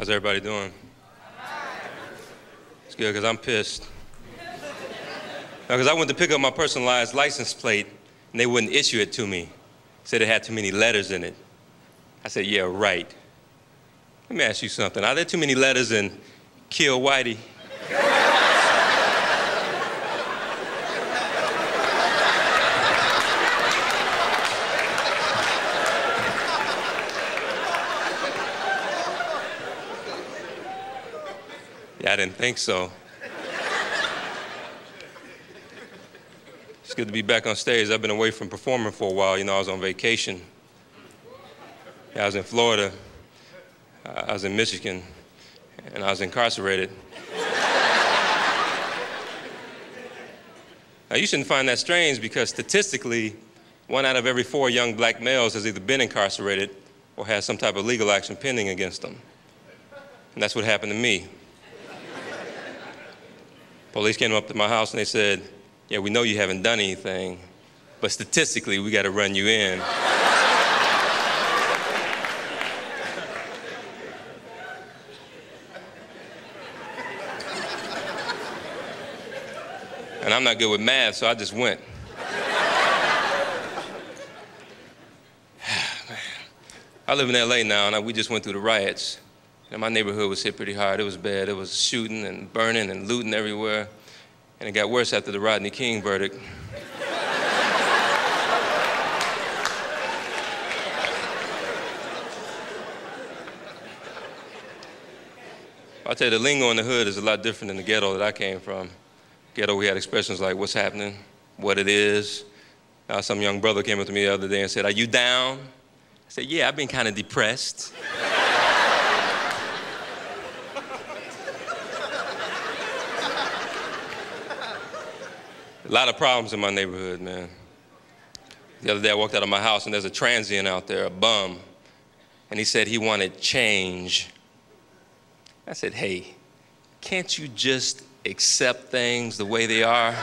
How's everybody doing? It's good because I'm pissed. Because I went to pick up my personalized license plate and they wouldn't issue it to me. Said it had too many letters in it. I said, yeah, right. Let me ask you something. Are there too many letters in Kill Whitey? Yeah, I didn't think so. It's good to be back on stage. I've been away from performing for a while. You know, I was on vacation. Yeah, I was in Florida. I was in Michigan. And I was incarcerated. now, you shouldn't find that strange because statistically, one out of every four young black males has either been incarcerated or has some type of legal action pending against them. And that's what happened to me. Police came up to my house and they said, Yeah, we know you haven't done anything, but statistically, we got to run you in. and I'm not good with math, so I just went. I live in LA now, and I, we just went through the riots. And my neighborhood was hit pretty hard. It was bad. It was shooting and burning and looting everywhere. And it got worse after the Rodney King verdict. I'll tell you, the lingo in the hood is a lot different than the ghetto that I came from. Ghetto, we had expressions like what's happening, what it is. Uh, some young brother came up to me the other day and said, Are you down? I said, Yeah, I've been kind of depressed. A lot of problems in my neighborhood, man. The other day I walked out of my house and there's a transient out there, a bum, and he said he wanted change. I said, hey, can't you just accept things the way they are?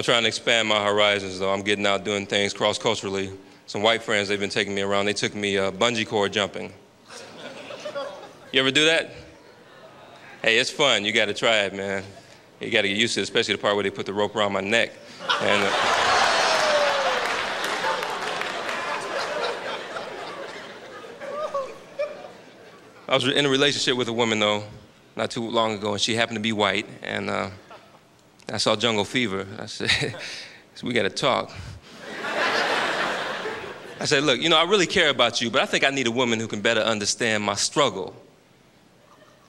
I'm trying to expand my horizons, though. I'm getting out doing things cross culturally. Some white friends, they've been taking me around. They took me uh, bungee cord jumping. You ever do that? Hey, it's fun. You got to try it, man. You got to get used to it, especially the part where they put the rope around my neck. And, uh, I was in a relationship with a woman, though, not too long ago, and she happened to be white. And uh, I saw Jungle Fever. I said, we got to talk. I said, look, you know, I really care about you, but I think I need a woman who can better understand my struggle.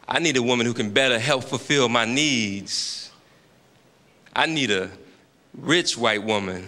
I need a woman who can better help fulfill my needs. I need a rich white woman